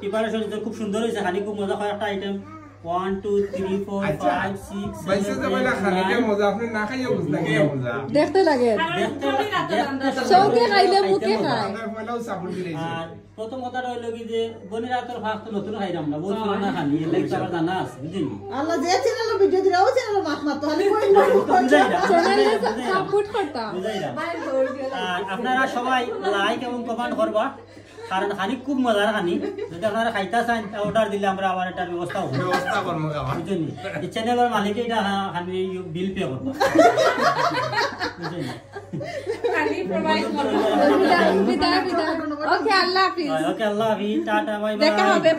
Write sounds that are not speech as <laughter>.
Preparation খুব সুন্দর হয়েছে খালি খুব মজা হয় একটা item one two three four আচ্ছা। ফাইভ সিক্স বাইসে যে বলে খানিকে মজা আপনি না খাইয়ে বুঝলেন কি মজা দেখতে লাগে। চৌকে খাইলে মুখে খায়। আপনার পয়লাও সাপোর্ট দিয়েছে আর প্রথম কথাটা হইল কি যে বনিরা তোর ফাঁক তো নতুন খাইলাম না বহুত পুরানা খানি এর লাগি তো জানা আছে বুঝলি আল্লাহ যে চ্যানেল ভিডিও দিলে ও চ্যানেল মাত মাত তাহলে কই না বুঝাইরা সাপোর্ট করতাম। আর আপনারা সবাই <laughs> লাইক এবং কমেন্ট করবা। কারণ খানি খুব মজার খানি যদি আপনারা খাইতে চান অর্ডার দিলে আমরা আবার এটার ব্যবস্থা হবে ব্যবস্থা করবো আমার বুঝলি এই চ্যানেলের মালিক এটা খানি বিল পে করবো বুঝলি বিদায় বিদায় ওকে আল্লাহ হাফিজ ওকে আল্লাহ হাফিজ টাটা বাই বাই দেখা হবে